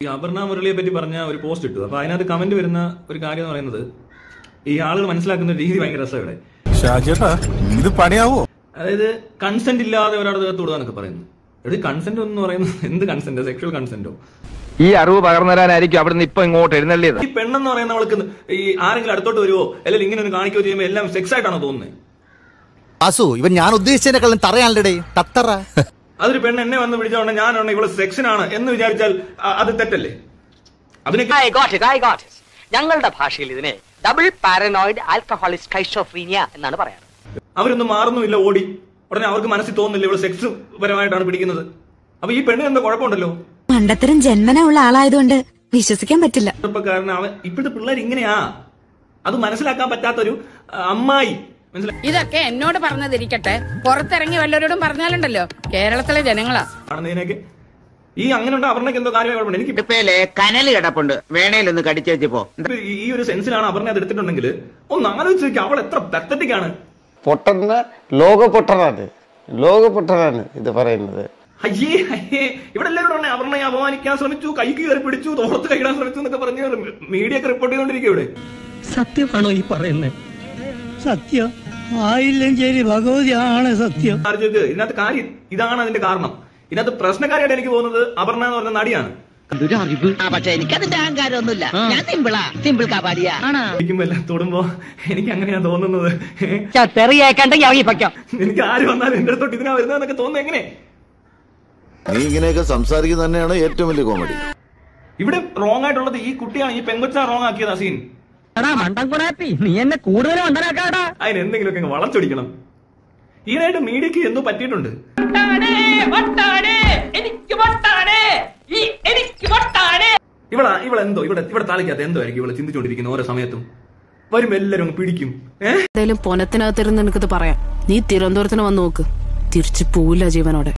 ഈ അപർണ മുരളിയെ പറ്റി പറഞ്ഞ ഒരു പോസ്റ്റ് ഇട്ടു. അപ്പൊ അതിനകത്ത് കമന്റ് വരുന്ന ഒരു കാര്യം എന്ന് പറയുന്നത് ഈ ആളുകൾ മനസ്സിലാക്കുന്ന രീതി ഭയങ്കര രസം ഇവിടെ. ഇത് പണിയാവോ? അതായത് കൺസെന്റ് ഇല്ലാതെ ഒരാളുടെ ദേഹത്ത് വിടുക എന്നൊക്കെ പറയുന്നത് ഇവിടെ കൺസെന്റ് എന്ന് പറയുന്നത് എന്ത് കൺസെന്റ് സെക്ഷൽ കൺസെന്റോ ഈ അറിവ് പകർന്നു തരാനായിരിക്കും അവിടുന്ന് ഇപ്പൊ ഇങ്ങോട്ട് എഴുന്നള്ളിയത്? ഈ പെണ്ണെന്ന് പറയുന്ന അവൾക്ക് ഈ ആരെങ്കിലും അടുത്തോട്ട് വരുവോ? അല്ലെങ്കിൽ ഇങ്ങനെ ഒന്ന് കാണിക്കുകയോ ചെയ്യുമ്പോൾ എല്ലാം സെക്സ് ആയിട്ടാണോ തോന്നുന്നത് അസു ഇവൻ ഞാൻ ഉദ്ദേശിച്ചതിനെക്കാളും തറയാണല്ലേ തത്തറ. അതൊരു പെണ്ണ് എന്നെ വന്ന് വിളിച്ചോണ്ട് ഞാനാണ് ഇവൾ സെക്ഷനാണ് എന്ന് വിചാരിച്ചാൽ അത് തെറ്റല്ലേ? ഞങ്ങളുടെ ഭാഷയിൽ ഇതിനെ ഡബിൾ പാരനോയിഡ് ആൽക്കഹോളിക് എന്നാണ് പറയാറ്. അവരൊന്നും മാറുന്നുമില്ല ഓടി. ഉടനെ അവർക്ക് മനസ്സിൽ തോന്നുന്നില്ല ഇവൾ സെക്സ് പരമായിട്ടാണ് പിടിക്കുന്നത്. അപ്പൊ ഈ പെണ്ണ് എന്താ കുഴപ്പമുണ്ടല്ലോ? പണ്ടത്തരം ജന്മന ഉള്ള ആളായതുകൊണ്ട് വിശ്വസിക്കാൻ പറ്റില്ല. ചെറുപ്പക്കാരന് അവൻ ഇപ്പോഴത്തെ പിള്ളേർ ഇങ്ങനെയാ. അത് മനസ്സിലാക്കാൻ പറ്റാത്തൊരു അമ്മായി. ഇതൊക്കെ എന്നോട് പറഞ്ഞതിരിക്കട്ടെ. പുറത്തിറങ്ങി വല്ലവരോടും പറഞ്ഞാലുണ്ടല്ലോ. കേരളത്തിലെ ജനങ്ങളാ. കാണുന്നതിനൊക്കെ ഈ അങ്ങനെ ഉണ്ട് അവരുടെ എന്തോ കാര്യമായി കുഴപ്പമുണ്ട്. എനിക്ക് ഇടുപ്പേലെ കനൽ കിടപ്പുണ്ട്. കടിച്ചു വെച്ചപ്പോ പോ. ഈ- ഒരു സെൻസിലാണ് അവരുടെ അത് എടുത്തിട്ടുണ്ടെങ്കിൽ ഒന്ന് ആലോചിച്ച് നോക്കി. അവൾ എത്ര ആണ്. പൊട്ടുന്ന ലോക പൊട്ടനാണ്. ലോക പൊട്ടനാണ് ഇത് പറയുന്നത്. അയ്യേ അയ്യേ. ഇവിടെ എല്ലാവരും അവർണയെ അപമാനിക്കാൻ ശ്രമിച്ചു കൈക്ക് കയറി പിടിച്ചു തോർത്ത് കൈയിടാൻ ശ്രമിച്ചു എന്നൊക്കെ പറഞ്ഞ് മീഡിയ ഒക്കെ റിപ്പോർട്ട് ചെയ്തോണ്ടിരിക്കും ഇവിടെ. സത്യമാണോ ഈ പറയുന്നത് സത്യം. ആയില്ലും ശരി ഭഗവതി ആണ് സത്യം. ഇതിനകത്ത് കാര്യം ഇതാണ് അതിന്റെ കാരണം. ഇതിനകത്ത് പ്രശ്നക്കാരിയായിട്ട് എനിക്ക് തോന്നുന്നത് അപർണ എന്ന് പറഞ്ഞ നടിയാണ്. പക്ഷെ എനിക്കതിന്റെ അഹങ്കാരമൊന്നുമില്ല. ഞാൻ സിമ്പിളാ സിമ്പിൾ കാപാടിയാ തൊടുമ്പോ എനിക്ക് അങ്ങനെയാ തോന്നുന്നത്. എനിക്ക് ആര് വന്നാലും എന്റെ അടുത്തോട്ട് ഇതിനാ വരുന്നതെന്നൊക്കെ തോന്നുന്നത് എങ്ങനെ? നീ ഇങ്ങനെയൊക്കെ സംസാരിക്കുന്നത് തന്നെയാണ് ഏറ്റവും വലിയ കോമഡി ഇവിടെ റോങ് ആയിട്ടുള്ളത് ഈ കുട്ടിയാണ്. ഈ പെങ്കൊച്ച റോങ് ആക്കിയത് ആ സീൻ എടാ മണ്ടൻ കുടാപ്പി നീ എന്നെ കൂടുതൽ മണ്ടനാക്കാടാ അതിന് എന്തെങ്കിലുമൊക്കെ അങ്ങ് വളച്ചൊടിക്കണം. ഈയിടെയായിട്ട് മീഡിയക്ക് എന്തോ പറ്റിയിട്ടുണ്ട്. ഇവിടെ ഇവിടെ എന്തോ ഇവിടെ ഇവിടെ തലയ്ക്കകത്ത് എന്തോ ആയിരിക്കും ഇവിടെ ചിന്തിച്ചുകൊണ്ടിരിക്കുന്ന ഓരോ സമയത്തും. വരും എല്ലാരും പിടിക്കും. ഏഹ് എന്തായാലും പൊനത്തിനകത്തിരുന്ന് എനിക്കിത് പറയാം. നീ തിരുവനന്തപുരത്തിന് വന്ന് നോക്ക്. തിരിച്ചു പോവില്ല ജീവനോടെ.